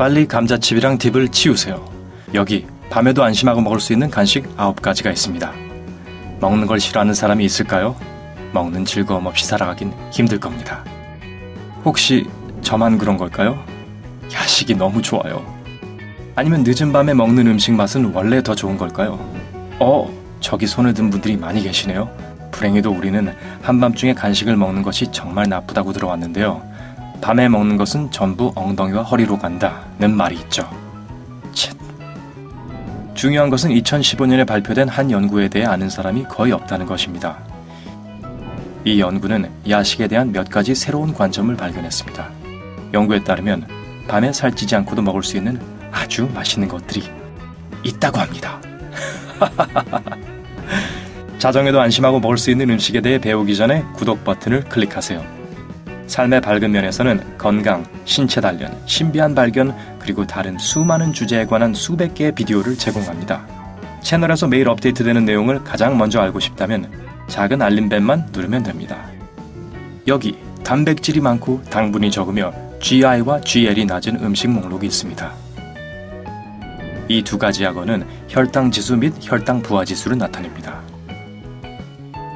빨리 감자칩이랑 딥을 치우세요. 여기 밤에도 안심하고 먹을 수 있는 간식 9가지가 있습니다. 먹는 걸 싫어하는 사람이 있을까요? 먹는 즐거움 없이 살아가긴 힘들 겁니다. 혹시 저만 그런 걸까요? 야식이 너무 좋아요. 아니면 늦은 밤에 먹는 음식 맛은 원래 더 좋은 걸까요? 어, 저기 손을 든 분들이 많이 계시네요. 불행히도 우리는 한밤중에 간식을 먹는 것이 정말 나쁘다고 들어왔는데요. 밤에 먹는 것은 전부 엉덩이와 허리로 간다는 말이 있죠. 쳇. 중요한 것은 2015년에 발표된 한 연구에 대해 아는 사람이 거의 없다는 것입니다. 이 연구는 야식에 대한 몇 가지 새로운 관점을 발견했습니다. 연구에 따르면 밤에 살찌지 않고도 먹을 수 있는 아주 맛있는 것들이 있다고 합니다. 자정에도 안심하고 먹을 수 있는 음식에 대해 배우기 전에 구독 버튼을 클릭하세요. 삶의 밝은 면에서는 건강, 신체 단련, 신비한 발견, 그리고 다른 수많은 주제에 관한 수백 개의 비디오를 제공합니다. 채널에서 매일 업데이트되는 내용을 가장 먼저 알고 싶다면 작은 알림벨만 누르면 됩니다. 여기 단백질이 많고 당분이 적으며 GI와 GL이 낮은 음식 목록이 있습니다. 이 두 가지 약어는 혈당 지수 및 혈당 부하 지수를 나타냅니다.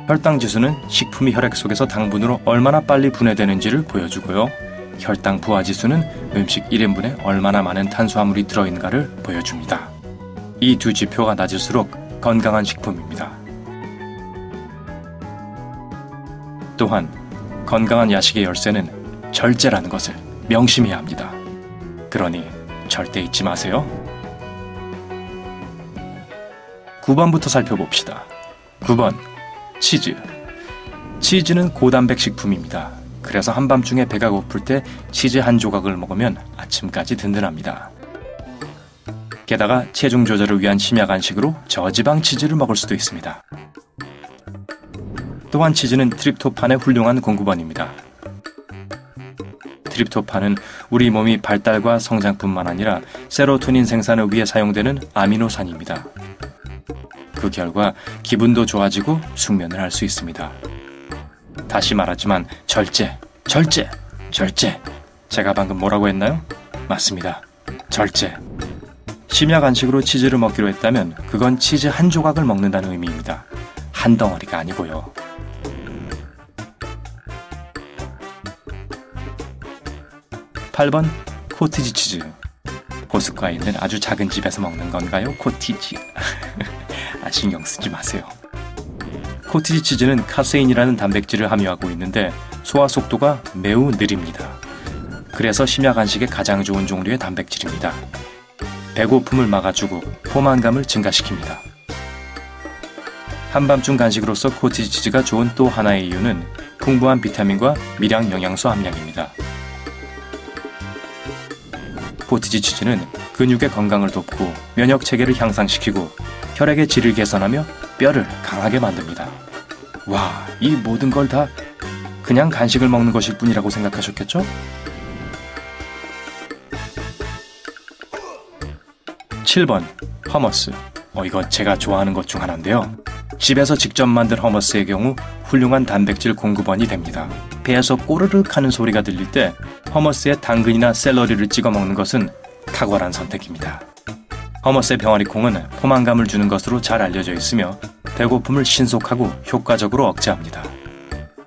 혈당 지수는 식품이 혈액 속에서 당분으로 얼마나 빨리 분해되는지를 보여주고요. 혈당 부하 지수는 음식 1인분에 얼마나 많은 탄수화물이 들어있는가를 보여줍니다. 이 두 지표가 낮을수록 건강한 식품입니다. 또한 건강한 야식의 열쇠는 절제라는 것을 명심해야 합니다. 그러니 절대 잊지 마세요. 9번부터 살펴봅시다. 9번 치즈. 치즈는 고단백 식품입니다. 그래서 한밤중에 배가 고플 때 치즈 한 조각을 먹으면 아침까지 든든합니다. 게다가 체중 조절을 위한 심야 간식으로 저지방 치즈를 먹을 수도 있습니다. 또한 치즈는 트립토판의 훌륭한 공급원입니다. 트립토판은 우리 몸이 발달과 성장뿐만 아니라 세로토닌 생산을 위해 사용되는 아미노산입니다. 그 결과 기분도 좋아지고 숙면을 할 수 있습니다. 다시 말하지만 절제, 절제, 절제. 제가 방금 뭐라고 했나요? 맞습니다. 절제. 심야 간식으로 치즈를 먹기로 했다면 그건 치즈 한 조각을 먹는다는 의미입니다. 한 덩어리가 아니고요. 8번 코티지 치즈. 보스과에 있는 아주 작은 집에서 먹는 건가요? 코티지. 아, 신경 쓰지 마세요. 코티지 치즈는 카세인이라는 단백질을 함유하고 있는데 소화 속도가 매우 느립니다. 그래서 심야 간식에 가장 좋은 종류의 단백질입니다. 배고픔을 막아주고 포만감을 증가시킵니다. 한밤중 간식으로서 코티지 치즈가 좋은 또 하나의 이유는 풍부한 비타민과 미량 영양소 함량입니다. 코티지 치즈는 근육의 건강을 돕고 면역 체계를 향상시키고 혈액의 질을 개선하며 뼈를 강하게 만듭니다. 와, 이 모든 걸 다 그냥 간식을 먹는 것일 뿐이라고 생각하셨겠죠? 7번 허머스. 어, 이거 제가 좋아하는 것 중 하나인데요. 집에서 직접 만든 허머스의 경우 훌륭한 단백질 공급원이 됩니다. 배에서 꼬르륵 하는 소리가 들릴 때 허머스에 당근이나 샐러리를 찍어 먹는 것은 탁월한 선택입니다. 허머스의 병아리 콩은 포만감을 주는 것으로 잘 알려져 있으며 배고픔을 신속하고 효과적으로 억제합니다.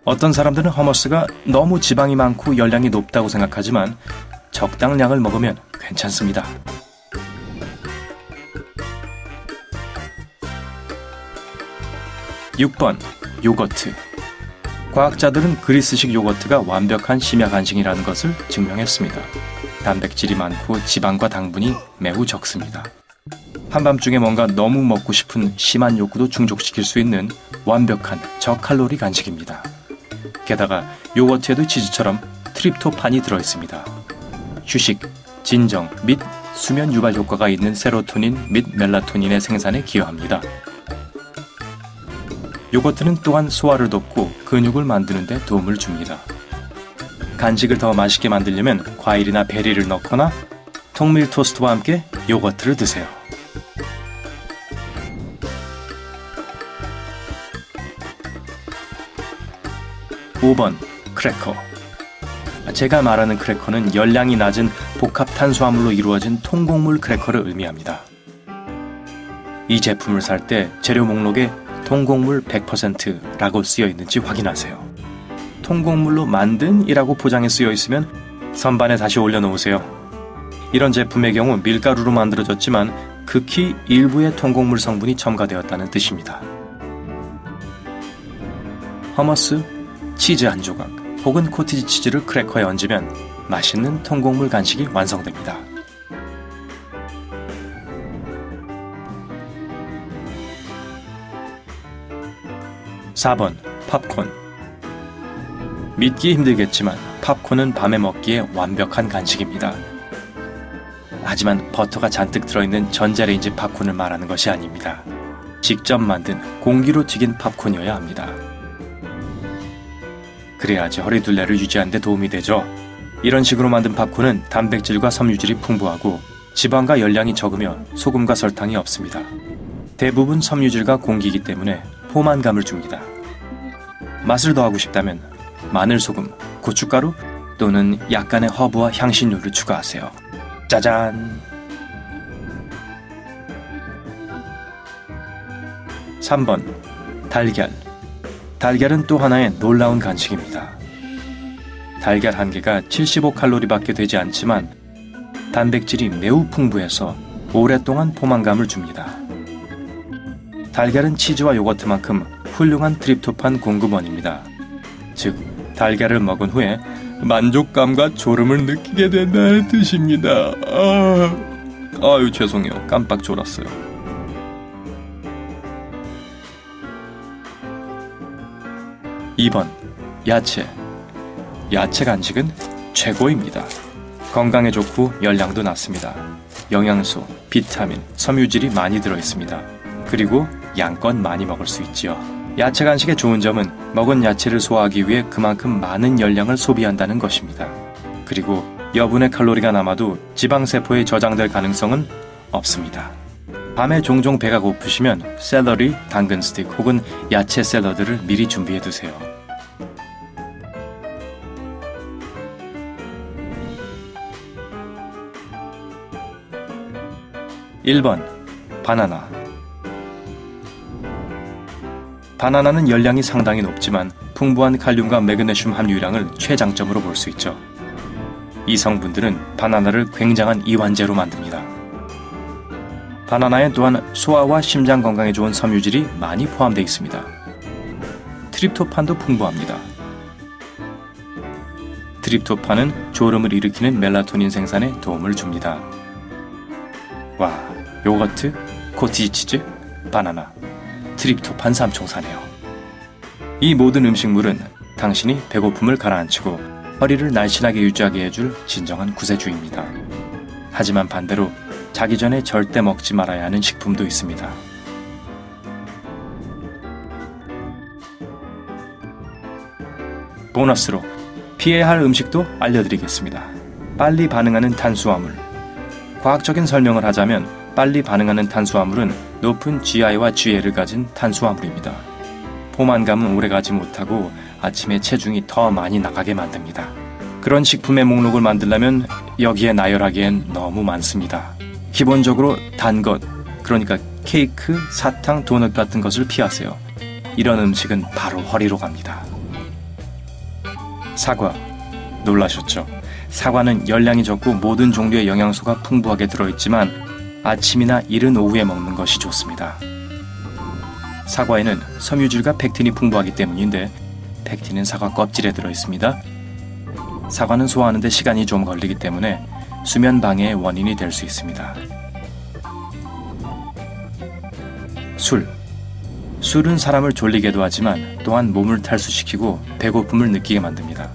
어떤 사람들은 허머스가 너무 지방이 많고 열량이 높다고 생각하지만 적당량을 먹으면 괜찮습니다. 6번 요거트 과학자들은 그리스식 요거트가 완벽한 심야 간식이라는 것을 증명했습니다. 단백질이 많고 지방과 당분이 매우 적습니다. 한밤중에 뭔가 너무 먹고 싶은 심한 욕구도 충족시킬 수 있는 완벽한 저칼로리 간식입니다. 게다가 요거트에도 치즈처럼 트립토판이 들어있습니다. 휴식, 진정 및 수면 유발 효과가 있는 세로토닌 및 멜라토닌의 생산에 기여합니다. 요거트는 또한 소화를 돕고 근육을 만드는 데 도움을 줍니다. 간식을 더 맛있게 만들려면 과일이나 베리를 넣거나 통밀 토스트와 함께 요거트를 드세요. 5번 크래커 제가 말하는 크래커는 열량이 낮은 복합 탄수화물로 이루어진 통곡물 크래커를 의미합니다. 이 제품을 살 때 재료 목록에 통곡물 100%라고 쓰여 있는지 확인하세요. 통곡물로 만든이라고 포장에 쓰여 있으면 선반에 다시 올려놓으세요. 이런 제품의 경우 밀가루로 만들어졌지만 극히 일부의 통곡물 성분이 첨가되었다는 뜻입니다. hummus, 치즈 한 조각 혹은 코티지 치즈를 크래커에 얹으면 맛있는 통곡물 간식이 완성됩니다. 4번 팝콘 믿기 힘들겠지만 팝콘은 밤에 먹기에 완벽한 간식입니다. 하지만 버터가 잔뜩 들어있는 전자레인지 팝콘을 말하는 것이 아닙니다. 직접 만든 공기로 튀긴 팝콘이어야 합니다. 그래야지 허리둘레를 유지하는 데 도움이 되죠. 이런 식으로 만든 팝콘은 단백질과 섬유질이 풍부하고 지방과 열량이 적으며 소금과 설탕이 없습니다. 대부분 섬유질과 공기이기 때문에 포만감을 줍니다. 맛을 더하고 싶다면 마늘 소금, 고춧가루 또는 약간의 허브와 향신료를 추가하세요. 짜잔! 3번 달걀 달걀은 또 하나의 놀라운 간식입니다. 달걀 한 개가 75칼로리밖에 되지 않지만 단백질이 매우 풍부해서 오랫동안 포만감을 줍니다. 달걀은 치즈와 요거트만큼 훌륭한 트립토판 공급원입니다. 즉, 달걀을 먹은 후에 만족감과 졸음을 느끼게 된다는 뜻입니다. 아, 아유 죄송해요. 깜빡 졸았어요. 2번 야채 야채 간식은 최고입니다. 건강에 좋고 열량도 낮습니다. 영양소, 비타민, 섬유질이 많이 들어 있습니다. 그리고 양껏 많이 먹을 수 있지요. 야채 간식의 좋은 점은 먹은 야채를 소화하기 위해 그만큼 많은 열량을 소비한다는 것입니다. 그리고 여분의 칼로리가 남아도 지방세포에 저장될 가능성은 없습니다. 밤에 종종 배가 고프시면 샐러리, 당근 스틱 혹은 야채 샐러드를 미리 준비해 두세요. 1번 바나나 바나나는 열량이 상당히 높지만 풍부한 칼륨과 매그네슘 함유량을 최장점으로 볼 수 있죠. 이 성분들은 바나나를 굉장한 이완제로 만듭니다. 바나나에 또한 소화와 심장 건강에 좋은 섬유질이 많이 포함되어 있습니다. 트립토판도 풍부합니다. 트립토판은 졸음을 일으키는 멜라토닌 생산에 도움을 줍니다. 와, 요거트, 코티지 치즈, 바나나, 트립토판 삼총사네요. 이 모든 음식물은 당신이 배고픔을 가라앉히고 허리를 날씬하게 유지하게 해줄 진정한 구세주입니다. 하지만 반대로 자기 전에 절대 먹지 말아야 하는 식품도 있습니다. 보너스로 피해야 할 음식도 알려드리겠습니다. 빨리 반응하는 탄수화물. 과학적인 설명을 하자면 빨리 반응하는 탄수화물은 높은 GI와 GL을 가진 탄수화물입니다. 포만감은 오래가지 못하고 아침에 체중이 더 많이 나가게 만듭니다. 그런 식품의 목록을 만들려면 여기에 나열하기엔 너무 많습니다. 기본적으로 단 것, 그러니까 케이크, 사탕, 도넛 같은 것을 피하세요. 이런 음식은 바로 허리로 갑니다. 사과. 놀라셨죠? 사과는 열량이 적고 모든 종류의 영양소가 풍부하게 들어있지만 아침이나 이른 오후에 먹는 것이 좋습니다. 사과에는 섬유질과 팩틴이 풍부하기 때문인데 팩틴은 사과 껍질에 들어 있습니다. 사과는 소화하는데 시간이 좀 걸리기 때문에 수면 방해의 원인이 될 수 있습니다. 술. 술은 사람을 졸리게도 하지만 또한 몸을 탈수시키고 배고픔을 느끼게 만듭니다.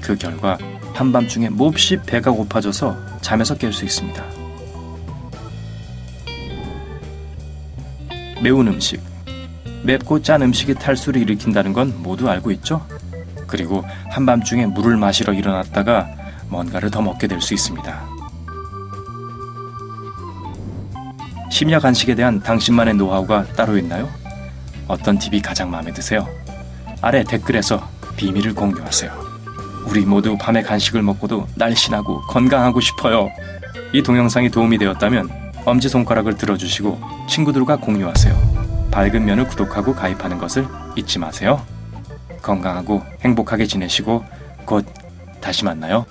그 결과 한밤중에 몹시 배가 고파져서 잠에서 깰 수 있습니다. 매운 음식. 맵고 짠 음식이 탈수를 일으킨다는 건 모두 알고 있죠? 그리고 한밤중에 물을 마시러 일어났다가 뭔가를 더 먹게 될 수 있습니다. 심야 간식에 대한 당신만의 노하우가 따로 있나요? 어떤 팁이 가장 마음에 드세요? 아래 댓글에서 비밀을 공유하세요. 우리 모두 밤에 간식을 먹고도 날씬하고 건강하고 싶어요. 이 동영상이 도움이 되었다면 엄지손가락을 들어주시고 친구들과 공유하세요. 밝은 면을 구독하고 가입하는 것을 잊지 마세요. 건강하고 행복하게 지내시고 곧 다시 만나요.